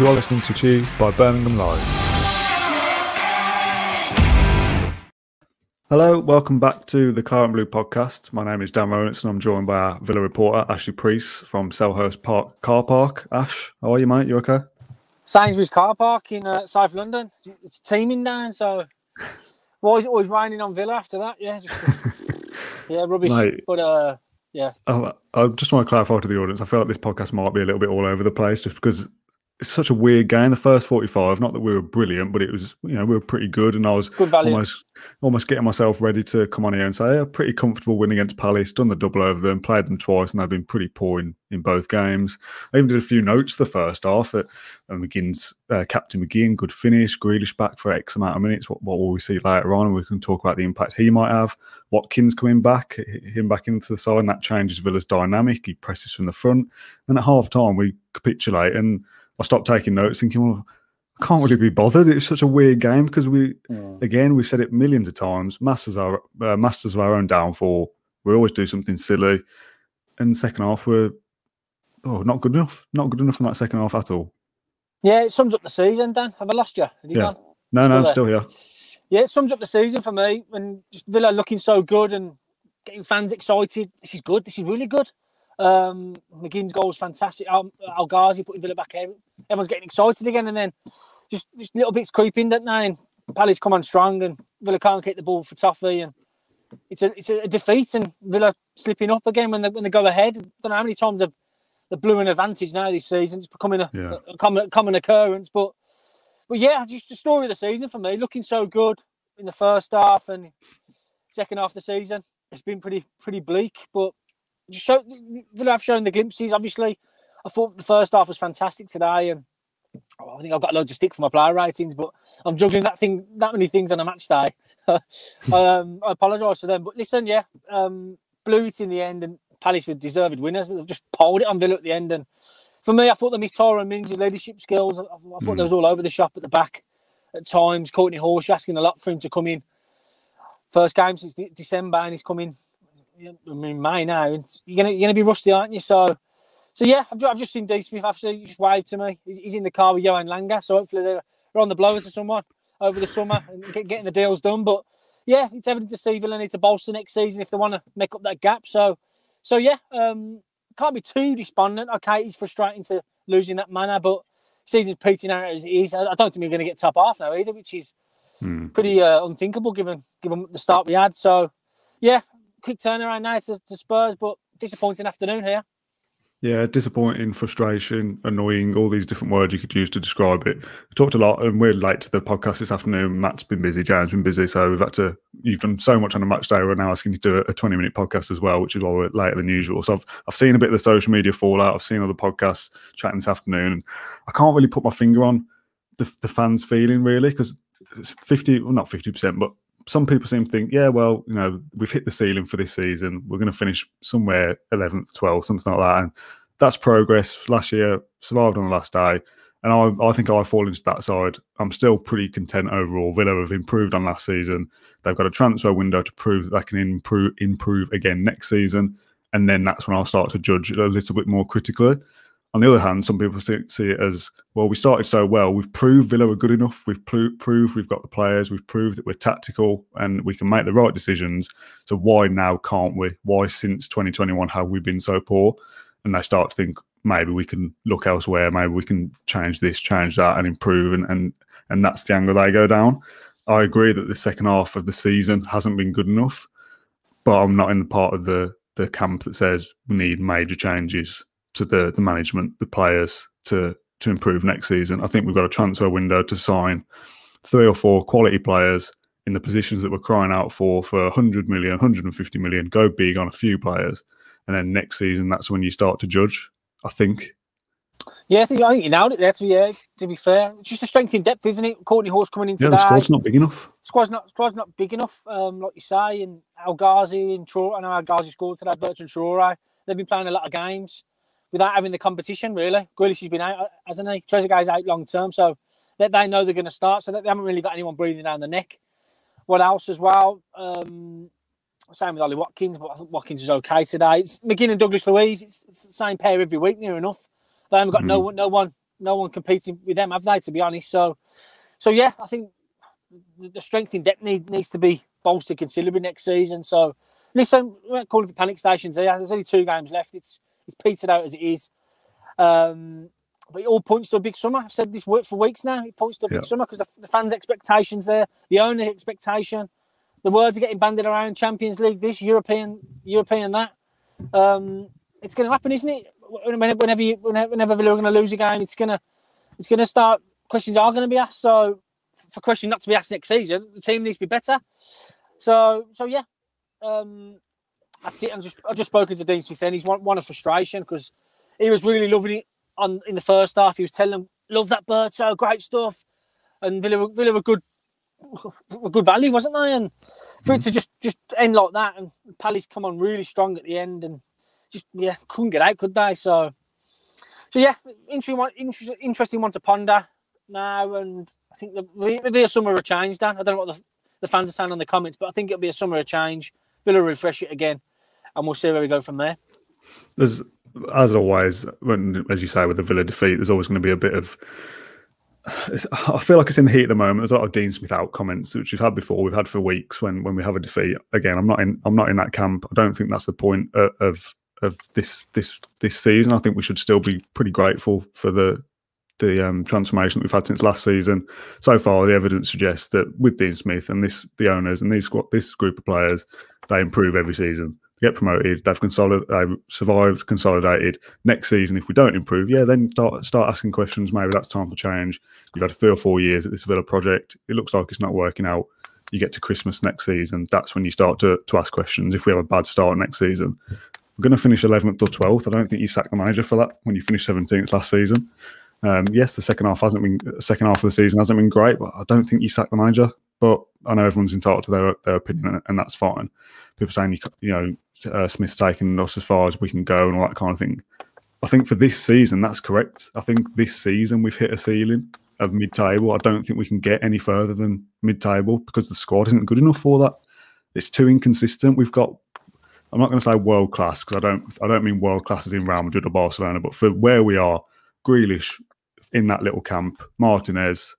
You are listening to Chew by Birmingham Live. Hello, welcome back to the Claret and Blue podcast. My name is Dan Rolinson and I'm joined by our Villa reporter, Ashley Preece from Selhurst Park Car Park. Ash, how are you, mate? You okay? Sainsbury's car park in uh, South London. It's, it's teeming down, so why is it always raining on Villa after that. Yeah, just, yeah, rubbish. Mate. But uh, yeah, Oh, I just want to clarify to the audience. I feel like this podcast might be a little bit all over the place just because it's such a weird game. The first 45, not that we were brilliant, but it was, you know, we were pretty good. And I was almost almost getting myself ready to come on here and say a pretty comfortable win against Palace, done the double over them, played them twice, and they've been pretty poor in, in both games. I even did a few notes the first half at uh, McGinn's uh, Captain McGinn, good finish, Grealish back for X amount of minutes. What, what will we see later on? And we can talk about the impact he might have. Watkins coming back, him back into the side, and that changes Villa's dynamic. He presses from the front. And at half time, we capitulate and I stopped taking notes, thinking, well, I can't really be bothered. It's such a weird game because we, Mm. again, we've said it millions of times. Masters are uh, masters of our own downfall. We always do something silly, and second half we're oh not good enough. Not good enough in that second half at all. Yeah, it sums up the season. Dan, have I lost you? Have you Yeah. gone? No, Still no, I'm there. still here. Yeah, it sums up the season for me. When just Villa looking so good and getting fans excited. This is good. This is really good. Um, McGinn's goal was fantastic. Al, El Ghazi putting Villa back in. Everyone's getting excited again, and then just, just little bits creeping that now. And Palace come on strong, and Villa can't get the ball for Toffee, and it's a it's a defeat, and Villa slipping up again when they when they go ahead. I don't know how many times they've they blew an advantage now this season. It's becoming a, Yeah. a common common occurrence, but but yeah, just the story of the season for me. Looking so good in the first half and second half of the season, it's been pretty pretty bleak. But show Villa have shown the glimpses. Obviously, I thought the first half was fantastic today, and oh, I think I've got loads of stick for my player ratings, but I'm juggling that thing that many things on a match day. um, I apologise for them, but listen, yeah, um, blew it in the end, and Palace were deserved winners, but they've just pulled it on Villa at the end. And for me, I thought they missed Tyrone Mings' leadership skills. I, I thought Mm. they was all over the shop at the back at times. Courtney Hause asking a lot for him to come in. First game since De- December, and he's coming. I mean, my now. You're gonna you're gonna be rusty, aren't you? So, so yeah, I've, I've just seen D Smith actually he just waved to me. He's in the car with Johan Lange, so hopefully they're, they're on the blower to someone over the summer and get, getting the deals done. But yeah, it's evident to see Villa need to bolster next season if they want to make up that gap. So, so yeah, um, can't be too despondent. Okay, it's frustrating to losing that manner, but season's peaking out as it is. I, I don't think we're going to get top half now either, which is Hmm. pretty uh, unthinkable given given the start we had. So, yeah, quick turnaround now to, to Spurs, but disappointing afternoon here. Yeah, disappointing, frustration, annoying, all these different words you could use to describe it. We talked a lot, and we're late to the podcast this afternoon. Matt's been busy, James been busy, so we've had to. You've done so much on a match day. We're now asking you to do a twenty-minute podcast as well, which is why we're later than usual. So I've I've seen a bit of the social media fallout. I've seen other podcasts chatting this afternoon, and I can't really put my finger on the the fans' feeling really because it's fifty, well, not fifty percent, but some people seem to think, yeah, well, you know, we've hit the ceiling for this season. We're going to finish somewhere 11th, 12th, something like that. And that's progress. Last year, survived on the last day. And I, I think I fall into that side. I'm still pretty content overall. Villa have improved on last season. They've got a transfer window to prove that they can improve, improve again next season. And then that's when I'll start to judge a little bit more critically. On the other hand, some people see, see it as well. We started so well. We've proved Villa are good enough. We've pro- proved we've got the players. We've proved that we're tactical and we can make the right decisions. So why now can't we? Why since 2021 have we been so poor? And they start to think maybe we can look elsewhere. Maybe we can change this, change that, and improve. And and and that's the angle they go down. I agree that the second half of the season hasn't been good enough, but I'm not in the part of the the camp that says we need major changes to the the management, the players to to improve next season. I think we've got a transfer window to sign three or four quality players in the positions that we're crying out for for 100 million, 150 million. Go big on a few players, and then next season that's when you start to judge. I think. Yeah, I think, I think you nailed it there. To be uh, to be fair, it's just a strength in depth, isn't it? Courtney Hause coming in Yeah, today. the squad's not big enough. squad's not squad's not big enough, um, like you say, and El Ghazi and Traore. I know El Ghazi scored today. Bertrand Traore. They've been playing a lot of games without having the competition. Really, Grealish has been out, hasn't he? Trezeguet's out long term, so they, they know they're going to start. So they haven't really got anyone breathing down the neck. What else as well? Um, same with Ollie Watkins, but I think Watkins is okay today. It's McGinn and Douglas Luiz. It's, it's the same pair every week, near enough. They haven't got no one, no one no one competing with them, have they? To be honest, so so yeah, I think the strength in depth need, needs to be bolstered considerably next season. So listen, we're not calling for panic stations. here. There's only two games left. It's it's petered out as it is. Um, but it all points to a big summer. I've said this for weeks now. It points to a big yeah. summer because the, the, fans' expectations there, the owner's expectation, the words are getting banded around. Champions League, this European, European that. Um, it's going to happen, isn't it? Whenever you, whenever, whenever Villa are going to lose a game, it's going to, it's going to start. Questions are going to be asked. So, for questions not to be asked next season, the team needs to be better. So, so yeah, um, that's it. I'm just, I've just spoken to Dean Smith, and he's one, one of frustration because he was really loving it on in the first half. He was telling them, "Love that bird, so great stuff," and Villa, Villa were good, were good value, wasn't they? And for mm-hmm. it to just just end like that, and Palace come on really strong at the end, and just yeah, couldn't get out, could they? So, so yeah, interesting one, interesting one to ponder now, and I think there'll be a summer of change, Dan. I don't know what the, the fans are saying on the comments, but I think it'll be a summer of change. Villa refresh it again, and we'll see where we go from there. There's as always, when as you say with the Villa defeat, there's always going to be a bit of. I feel like it's in the heat at the moment. There's a lot of Dean Smith out comments, which we've had before. We've had for weeks when when we have a defeat. Again, I'm not in. I'm not in that camp. I don't think that's the point of of, of this this this season. I think we should still be pretty grateful for the the um, transformation that we've had since last season. So far, the evidence suggests that with Dean Smith and this the owners and these squad this group of players, they improve every season get promoted. They've consolidated, they've survived, consolidated. Next season, if we don't improve, yeah, then start start asking questions. Maybe that's time for change. You've had three or four years at this Villa project. It looks like it's not working out. You get to Christmas next season. That's when you start to to ask questions. If we have a bad start next season, we're going to finish 11th or 12th. I don't think you sack the manager for that when you finished 17th last season. Um, yes, the second half hasn't been second half of the season hasn't been great, but I don't think you sack the manager. But I know everyone's entitled to their their opinion, and that's fine. People saying you know uh, Smith's taken us as far as we can go and all that kind of thing. I think for this season, that's correct. I think this season we've hit a ceiling of mid-table. I don't think we can get any further than mid-table because the squad isn't good enough for that. It's too inconsistent. We've got. I'm not going to say world class because I don't. I don't mean world class as in Real Madrid or Barcelona, but for where we are, Grealish in that little camp, Martinez,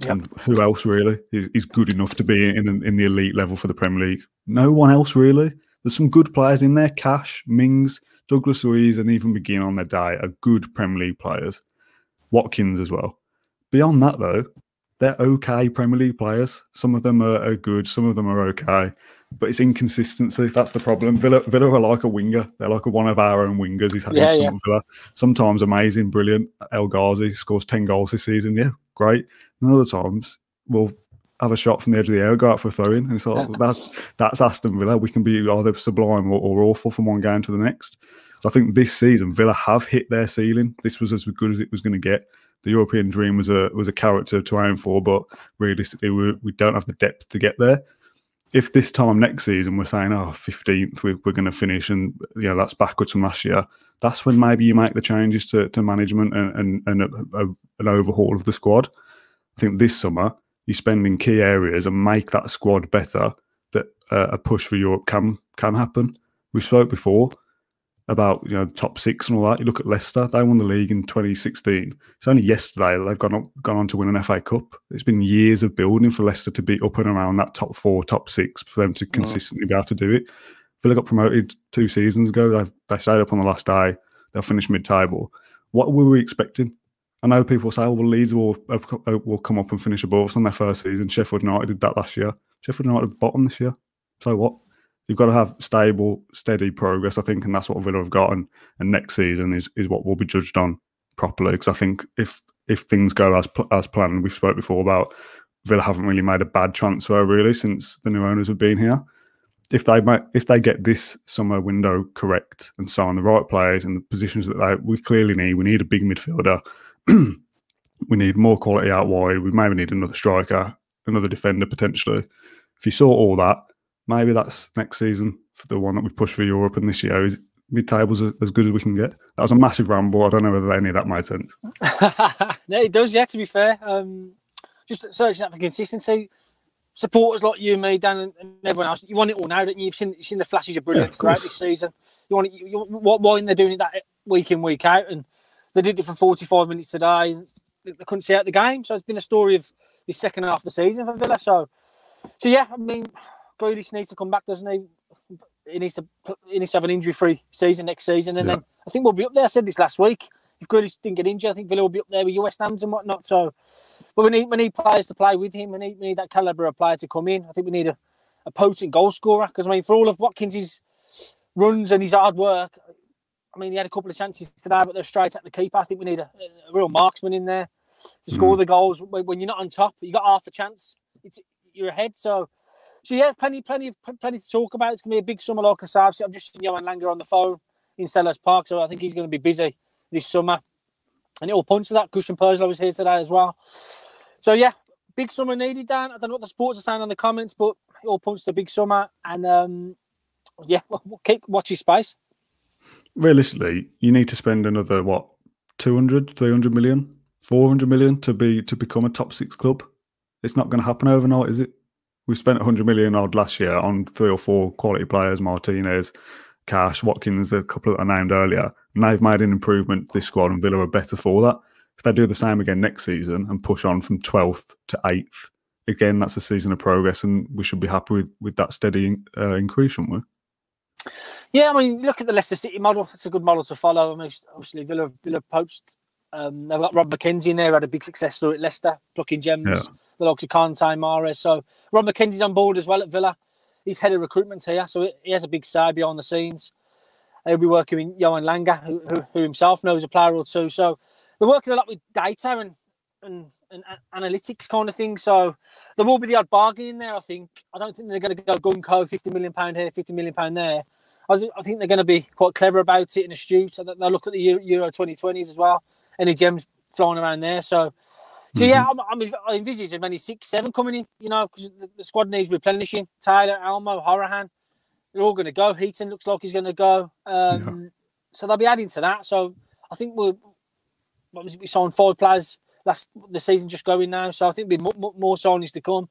Yep. And who else really is, is good enough to be in in the elite level for the Premier League? No one else really. There's some good players in there. Cash, Mings, Douglas Luiz, and even McGinn on their day are good Premier League players. Watkins as well. Beyond that, though, they're okay Premier League players. Some of them are, are, good, some of them are okay, but it's inconsistency. That's the problem. Villa, Villa are like a winger. They're like a, one of our own wingers. He's had yeah, some yeah. Sometimes amazing, brilliant. El Ghazi scores 10 goals this season. Yeah, great. And other times, we'll have a shot from the edge of the area, go out for a throw in. And it's so that's that's Aston Villa. We can be either sublime or, or, awful from one game to the next. So I think this season Villa have hit their ceiling. This was as good as it was going to get. The European dream was a was a character to aim for, but realistically, we, we don't have the depth to get there. If this time next season we're saying, oh, 15th, we're, we're going to finish, and you know that's backwards from last year, that's when maybe you make the changes to, to management and, and, and a, a, an overhaul of the squad. I think this summer you spend in key areas and make that squad better, that uh, a push for Europe can can happen. We spoke before about you know top six and all that. You look at Leicester; they won the league in 2016. It's only yesterday they've gone up, gone on to win an FA Cup. It's been years of building for Leicester to be up and around that top four, top six for them to consistently be able to do it. Villa got promoted two seasons ago. They they stayed up on the last day. They'll finish mid-table. What were we expecting? I know people say, oh, well, Leeds will uh, will come up and finish above us on their first season. Sheffield United did that last year. Sheffield United bottom this year. So what? You've got to have stable, steady progress, I think, and that's what Villa have got. And, and next season is is what will be judged on properly. Because I think if if things go as as planned, we've spoke before about Villa haven't really made a bad transfer really since the new owners have been here. If they if they get this summer window correct and sign the right players in the positions that they we clearly need, we need a big midfielder we need more quality out wide. We maybe need another striker, another defender potentially. If you saw all that, maybe that's next season for the one that we push for Europe. And this year is mid tables as good as we can get. That was a massive ramble. I don't know whether any of that made sense. no, it does. Yeah, to be fair, um, just searching out for consistency. Supporters like you, me, Dan, and everyone else, you want it all now, don't you? You've seen, you've seen the flashes of brilliance yeah, of throughout this season. You want it. You, why, why they're doing it that week in week out and they did it for 45 minutes today. And they couldn't see out the game. So it's been a story of the second half of the season for Villa. So, so yeah, I mean, Grealish needs to come back, doesn't he? He needs to he needs to have an injury-free season next season, and yeah. then I think we'll be up there. I said this last week. If Grealish didn't get injured, I think Villa will be up there with West Hams and whatnot. So, but we need we need players to play with him. We need, we need that caliber of player to come in. I think we need a, a potent goal scorer because I mean, for all of Watkins' runs and his hard work, I mean, he had a couple of chances today, but they're straight at the keeper. I think we need a, a real marksman in there to score mm. the goals. When you're not on top, you got half a chance. It's you're ahead. So, so yeah, plenty, plenty, plenty to talk about. It's gonna be a big summer, like I said. I've just seen Johan Lange on the phone in Selhurst Park, so I think he's going to be busy this summer. And it all points to that. Christian Purslow was here today as well. So yeah, big summer needed, Dan. I don't know what the sports are saying on the comments, but it all points to big summer. And um, yeah, keep watch your space. Realistically, you need to spend another what 200, 300 million 400 million to be to become a top six club. It's not going to happen overnight, is it? We spent 100 million odd last year on three or four quality players, Martinez, Cash, Watkins, a couple that I named earlier, and they've made an improvement this squad, and Villa are better for that. If they do the same again next season and push on from 12th to 8th, again, that's a season of progress, and we should be happy with, with that steady uh, increase, shouldn't we? Yeah, I mean, look at the Leicester City model. It's a good model to follow. I mean, obviously, Villa, Villa poached um, they've got Rob Mackenzie in there, had a big success story at Leicester, plucking gems. Yeah. The likes of Kante. So Rob Mackenzie's on board as well at Villa. He's head of recruitment here, so he has a big side behind the scenes. He'll be working with Johan Lange, who, who, who, himself knows a player or two. So they're working a lot with data and, and, and analytics kind of thing. So there will be the odd bargain in there, I think. I don't think they're going to go gun co, £50 million here, £50 million there. I, think they're going to be quite clever about it and astute. They'll look at the Euro 2020s as well any gems flying around there. So, so mm-hmm. yeah, I, I, I envisage as many six, seven coming in. You know, because the, the, squad needs replenishing. Taylor, Elmo, Hourihane, they're all going to go. Heaton looks like he's going to go. Um, yeah. So they'll be adding to that. So I think we'll. What was it? We signed five players last the season just going now. So I think there'll be more, more signings to come.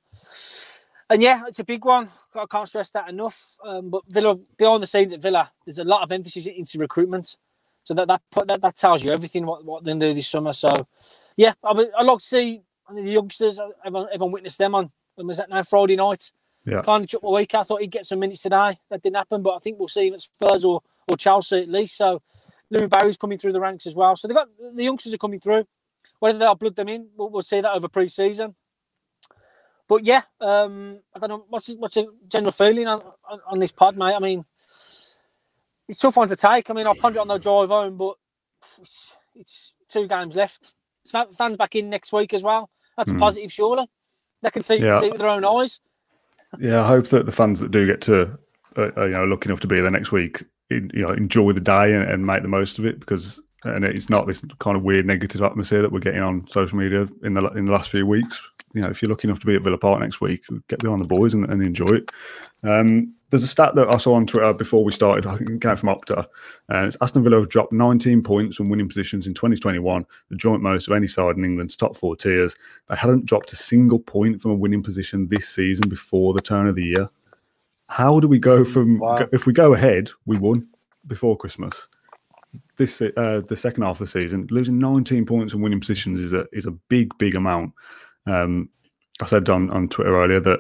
And yeah, it's a big one. I can't stress that enough. Um, but Villa, behind the scenes at Villa, there's a lot of emphasis into recruitment. So that that that, that tells you everything what what they do this summer. So yeah, I would I'd like to see the youngsters. Everyone, everyone witnessed them on when was that now Friday night. Yeah. Kind of took a week. I thought he'd get some minutes today. That didn't happen, but I think we'll see him at Spurs or or Chelsea at least. So Louie Barry's coming through the ranks as well. So they've got the youngsters are coming through. Whether they'll blood them in, we'll, we'll see that over pre-season. But yeah, um, I don't know what's what's a general feeling on, on, on this pod, mate. I mean, it's tough one to take. I mean, I'll ponder it on the drive home, but it's, it's two games left. It's Fans back in next week as well. That's a mm. positive, surely. They can see, yeah. see with their own eyes. Yeah, I hope that the fans that do get to, uh, uh, you know, lucky enough to be there next week, you know, enjoy the day and, and, make the most of it because, and it's not this kind of weird negative atmosphere that we're getting on social media in the in the last few weeks. You know, if you're lucky enough to be at Villa Park next week, get behind the boys and, and enjoy it. Um, there's a stat that I saw on Twitter before we started. I think it came from Opta. Uh, Aston Villa have dropped 19 points from winning positions in 2021, the joint most of any side in England's top four tiers. They hadn't dropped a single point from a winning position this season before the turn of the year. How do we go from wow. if we go ahead, we won before Christmas. This uh, the second half of the season, losing 19 points from winning positions is a is a big big amount. Um, I said on on Twitter earlier that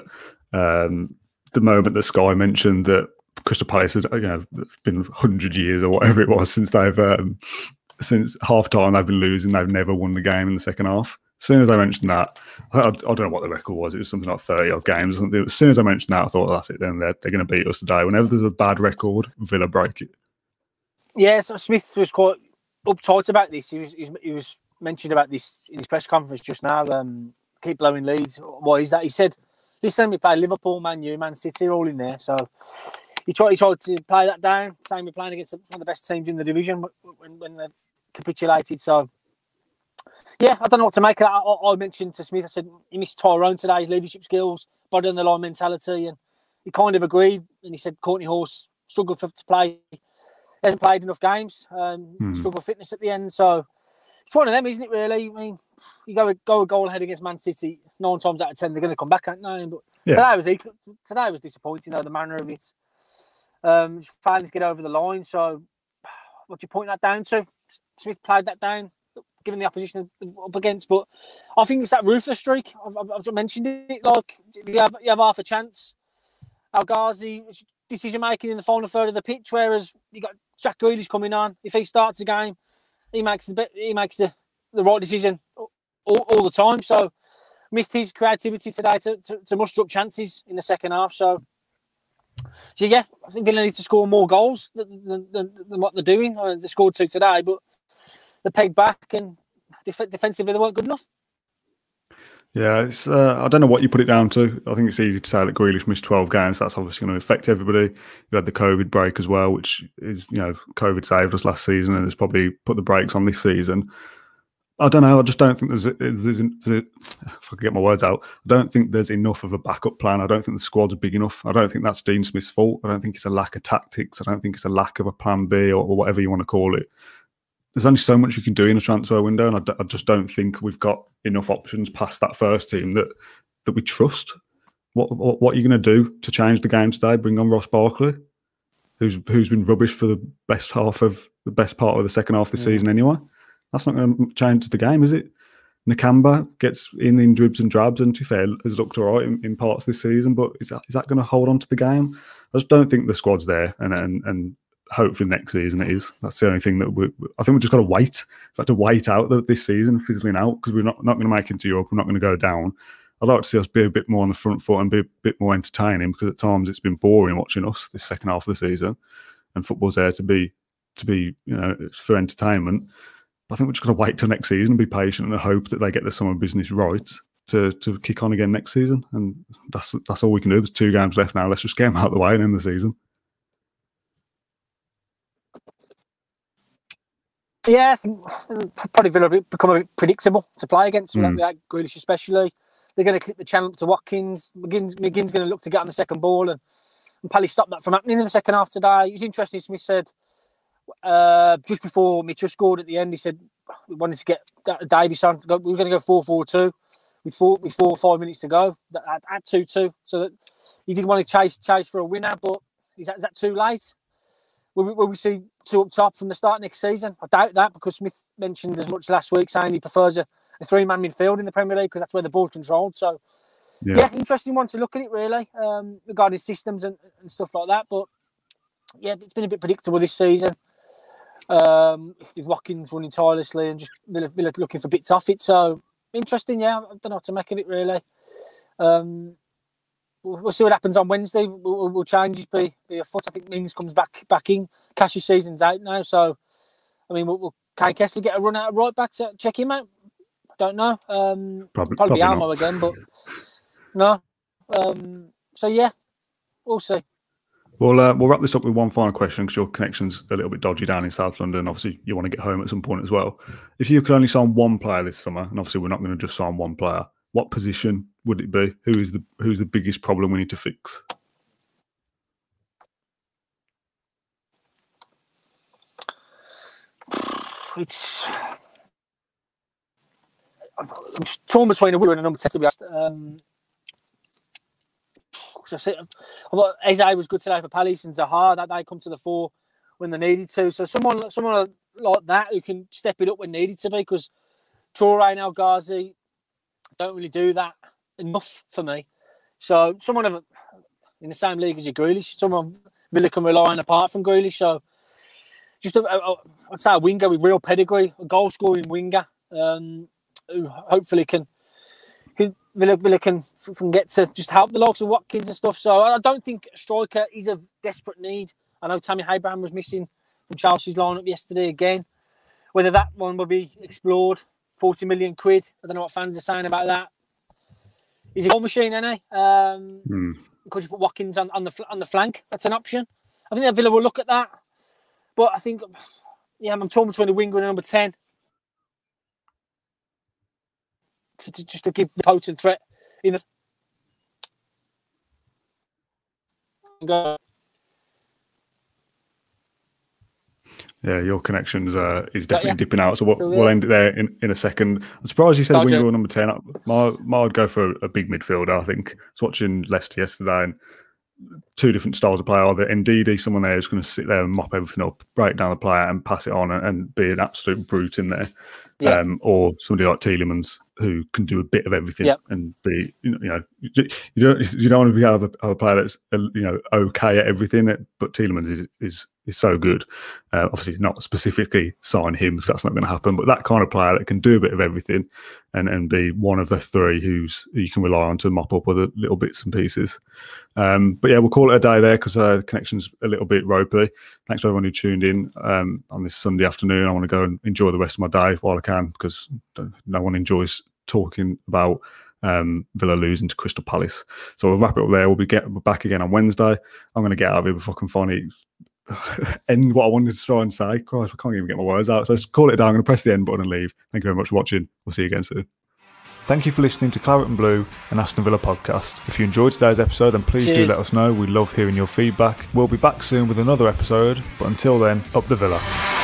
um, the moment that Sky mentioned that Crystal Palace had, you know, been hundred years or whatever it was since they've um, since half time they've been losing. They've never won the game in the second half. As soon as I mentioned that, I, I don't know what the record was. It was something like thirty odd games. As soon as I mentioned that, I thought, that's it. Then they're, they're going to beat us today. Whenever there's a bad record, Villa break it. Yeah, so Smith was quite uptight about this. He was he was mentioned about this in his press conference just now. Um, keep blowing leads. What is that? He said Listen, we played Liverpool, Man U, Man City, all in there. So he tried, he tried to play that down, saying we're playing against one of the best teams in the division when, when they capitulated. So, yeah, I don't know what to make of that. I, I mentioned to Smith, I said he missed Tyrone today, his leadership skills, body on the line mentality, and he kind of agreed. And he said Courtney Hause struggled for, to play. He hasn't played enough games, um, hmm. struggled fitness at the end. So it's one of them, isn't it? Really, I mean, you go go a goal ahead against Man City, nine times out of ten they're going to come back, aren't they? But yeah. today was today was disappointing though the manner of it. Um, to get over the line. So, what do you point that down to? Smith played that down, given the opposition up against. But I think it's that ruthless streak. I've, I've mentioned it. Like you have, you have half a chance. El Ghazi decision making in the final third of the pitch, whereas you got Jack Grealish coming on. If he starts a game, he makes the he makes the, the right decision all, all the time. So missed his creativity today to, to, to muster up chances in the second half. So, so yeah, I think Villa need to score more goals than, than, than, than what they're doing. I mean, they scored two today, but they pegged back and def- defensively they weren't good enough. Yeah, it's uh, I don't know what you put it down to. I think it's easy to say that Grealish missed 12 games. That's obviously going to affect everybody. You had the COVID break as well, which is, you know, COVID saved us last season and it's probably put the brakes on this season. I don't know. I just don't think there's, there's, there's if I can get my words out. I don't think there's enough of a backup plan. I don't think the squad's big enough. I don't think that's Dean Smith's fault. I don't think it's a lack of tactics. I don't think it's a lack of a plan B or, or whatever you want to call it there's only so much you can do in a transfer window, and I, d- I just don't think we've got enough options past that first team that that we trust. What what, what are you going to do to change the game today? Bring on Ross Barkley, who's who's been rubbish for the best half of the best part of the second half of the yeah. season anyway. That's not going to change the game, is it? Nakamba gets in in dribs and drabs, and to be fair, has looked all right in, in parts this season. But is that is that going to hold on to the game? I just don't think the squad's there, and and and hopefully next season it is. That's the only thing that we. I think we've just got to wait. We've to wait out this season, fizzling out, because we're not, not going to make it into Europe. We're not going to go down. I'd like to see us be a bit more on the front foot and be a bit more entertaining because at times it's been boring watching us this second half of the season, and football's there to be to be you know for entertainment. But I think we're just going to wait till next season and be patient and hope that they get the summer business right to to kick on again next season. And that's that's all we can do. There's two games left now. Let's just get them out of the way and end the season. Yeah, I think probably Villa become a bit predictable to play against, mm. like Grealish especially. They're going to clip the channel up to Watkins. McGinn's, McGinn's going to look to get on the second ball, and, and Pally stopped that from happening in the second half today. It was interesting. Smith said uh, just before Mitchell scored at the end, he said we wanted to get Davis on. We were going to go 4 4 2 with four, with four or five minutes to go at, at 2 2. So that he did want to chase chase for a winner, but is that, is that too late? Will we, will we see two up top from the start next season? I doubt that because Smith mentioned as much last week saying he prefers a, a three man midfield in the Premier League because that's where the ball's controlled. So, yeah. yeah. interesting one to look at it really um, regarding systems and, and stuff like that. But yeah, it's been a bit predictable this season. Um, with Watkins running tirelessly and just Villa, Villa looking for bits off it. So interesting, yeah. I don't know what to make of it really. Um, we'll, see what happens on Wednesday. We'll, we'll change be, be a foot. I think Mings comes back back in. Cash's season's out now, so I mean, will, will Kaine Kesler get a run out of right back to check him out? Don't know. Um, probably probably, probably again, but no. Um, so yeah, we'll see. Well, uh, we'll wrap this up with one final question because your connection's a little bit dodgy down in South London. Obviously, you want to get home at some point as well. If you could only sign one player this summer, and obviously we're not going to just sign one player, what position would it be? Who is the who's the biggest problem we need to fix? It's I'm torn between a winner and a number ten to be honest. Um, I thought Eze was good today for Palace and Zaha that they come to the fore when they needed to. So someone someone like that who can step it up when needed to be because Traore and El Ghazi don't really do that enough for me. So someone of in the same league as your Grealish, someone Villa can rely on apart from Grealish. So just I'd say a winger with real pedigree, a goal scoring winger, um, who hopefully can, can Villa, Villa can, can get to just help the likes of Watkins and stuff. So I don't think striker is a desperate need. I know Tammy Abraham was missing from Chelsea's lineup yesterday again. Whether that one will be explored, 40 million quid. I don't know what fans are saying about that. He's a goal machine, isn't he? Um, mm. Because you put Watkins on, on the on the flank, that's an option. I think that Villa will look at that. But I think, yeah, I'm torn between the winger and number 10. To, to, just to give the potent threat in the. Yeah, your connections uh, is definitely yeah. dipping out. So we'll, we'll, end it there in, in a second. I'm surprised you said winger number 10. My, Ma would go for a, big midfielder, I think. I was watching Leicester yesterday and two different styles of play. Either Ndidi, someone there who's going to sit there and mop everything up, break down the player, and pass it on, and, and be an absolute brute in there. Yeah. Um, or somebody like Tielemans who can do a bit of everything and be, you know, you know, you you don't you don't want to be have a, have a player that's you know okay at everything. But Tielemans is is is so good. Uh, obviously, not specifically sign him because that's not going to happen. But that kind of player that can do a bit of everything and and be one of the three who's who you can rely on to mop up other little bits and pieces. Um, but yeah, we'll call it a day there because uh, the connection's a little bit ropey. Thanks to everyone who tuned in um, on this Sunday afternoon. I want to go and enjoy the rest of my day while I can because no one enjoys talking about um, Villa losing to Crystal Palace. So we'll wrap it up there. We'll be get, back again on Wednesday. I'm going to get out of here before I can finally end what I wanted to try and say. Christ, I can't even get my words out. So let's call it down. I'm going to press the end button and leave. Thank you very much for watching. We'll see you again soon. Thank you for listening to Claret and Blue and Aston Villa podcast. If you enjoyed today's episode, then please do let us know. We love hearing your feedback. We'll be back soon with another episode, but until then, up the Villa.